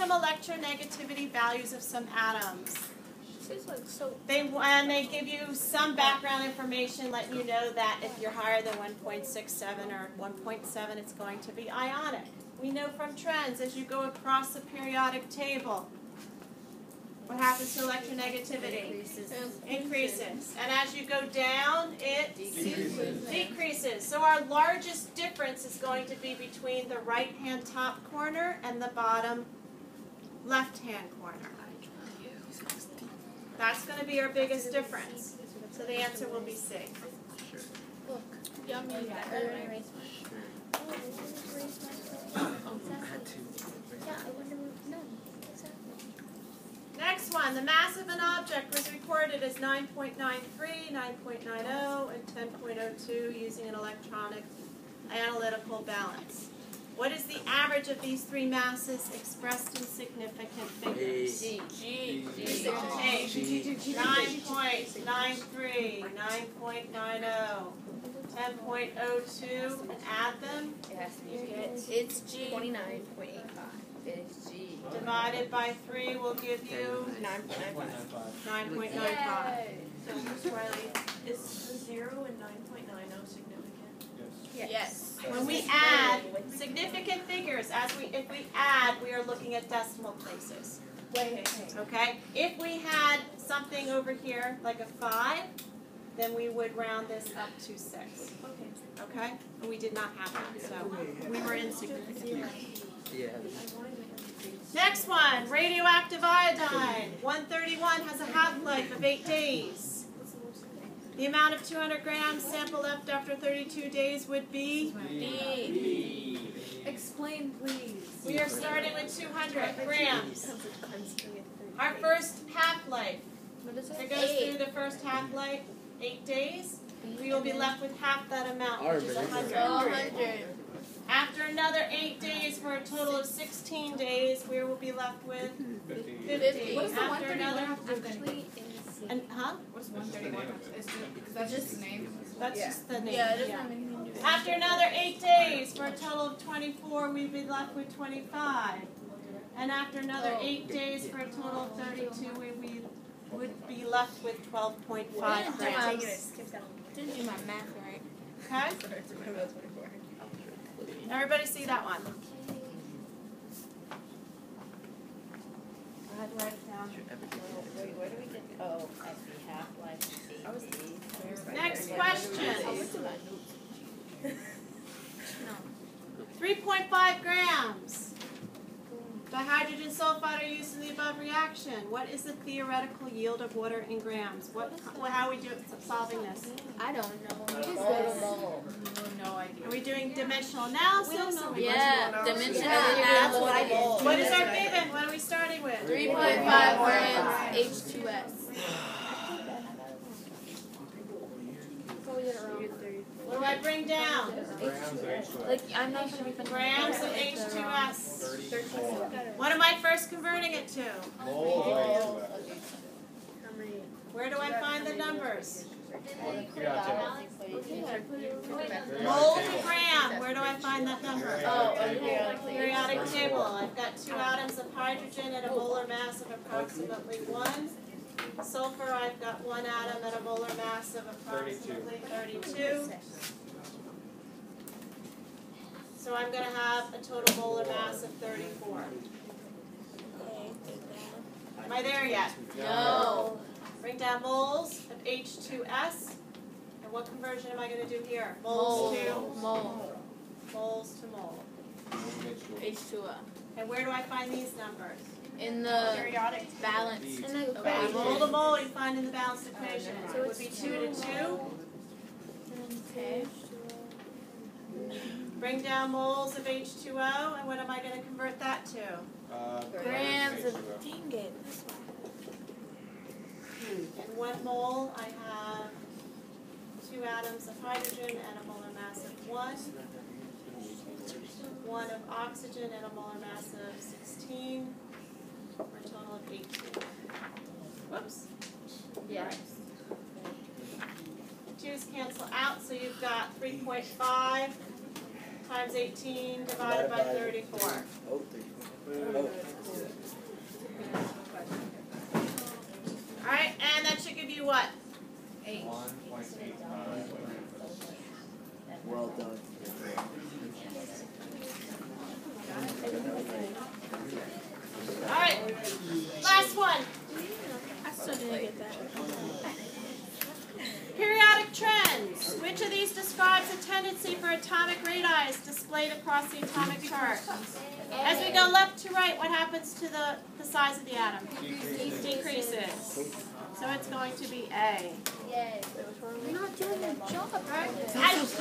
some electronegativity values of some atoms. This is like so. They and they give you some background information, letting you know that if you're higher than 1.67 or 1.7, it's going to be ionic. We know from trends as you go across the periodic table, what happens to electronegativity? Increases. Increases. And as you go down, it Decreases. decreases. So our largest difference is going to be between the right-hand top corner and the bottom left-hand corner. That's going to be our biggest difference. So the answer will be C. Look. Yummy. Oh, yeah, I wonder. No. Exactly. Next one, the mass of an object was recorded as 9.93, 9.90, and 10.02 using an electronic analytical balance. What is the average of these three masses expressed in significant figures? G. G. Eight. Nine point nine three, nine point nine oh, ten point oh two, and add them, It has to be It's, it's G. twenty-nine point eight five. It is G. divided by three will give you Nine point nine five. nine point nine five. So, Ms. Riley, is the zero and nine point nine oh significant? Yes. yes. When we add significant figures, as we, if we add, we are looking at decimal places, Okay. okay? If we had something over here, like a five, then we would round this up to six, Okay. okay? And we did not have that, so we were insignificant figures. Yeah. Next one, radioactive iodine. 131 has a half-life of eight days. The amount of 200 grams sample left after 32 days would be? B. Explain, please. We are starting with 200 grams. Our first half-life, What is it it? goes through the first half-life, eight days. We will be left with half that amount, which is 100. Oh, 100. After another eight days for a total of 16 days, we will be left with 50. What does the one After thirty-one another, have to do with anything? Actually, it's C. and, huh? What's one thirty-one is it, because that's just the name? That's Yeah. just the name. Yeah, it doesn't have anything to do with After another eight days, for a total of 24, we'd be left with 25. And after another Oh. eight days, for a total of 32, we, we would be left with 12.5 Yeah. grams. Didn't do my math right. Okay? Everybody see that one? Go ahead and write it down. Wait, where do we get, oh, I see half-life, eight days. Next question. No. 3.5 grams. Dihydrogen sulfide are used in the above reaction. What is the theoretical yield of water in grams? What, how are we doing solving this? I don't know. What is Mole, this? mole. No idea. Are we doing dimensional analysis? Are we- Yeah, dimensional That's analysis. did. What is our given? What are we starting with? 3.5 grams H2S. So we did it wrong. What do I bring down? Like, I'm not gonna be finished. Grams of H2S. What am I first converting it to? Where do I find the numbers? Mole to gram. Where do I find that number? Oh, okay. Periodic table. I've got two atoms of hydrogen at a molar mass of approximately one. Sulfur, I've got one atom at a molar mass of approximately thirty-two. So I'm gonna have a total molar mass of thirty-four. Am I there yet? No. Bring down moles of H2S. And what conversion am I gonna do here? Moles to, Mole. moles to mole. H2O. And where do I find these numbers? in the periodic balance in the equation. Multiple you find in the balanced equation. So it would be 2 to 2. Okay. Bring down moles of H2O, and what am I going to convert that to? Uh, grams of, dang it. In hmm, one mole, I have two atoms of hydrogen and a molar mass of 1 one of oxygen and a molar mass of 16, whoops, yeah. Twos cancel out, so you've got three point five times eighteen divided by thirty-four. Alright, and that should give you what? Eight. One point eight nine. Trends. Which of these describes a tendency for atomic radii displayed across the atomic chart? As we go left to right, what happens to the, the size of the atom? Decreases. So it's going to be A. Yay. We're not doing the job. Right? As,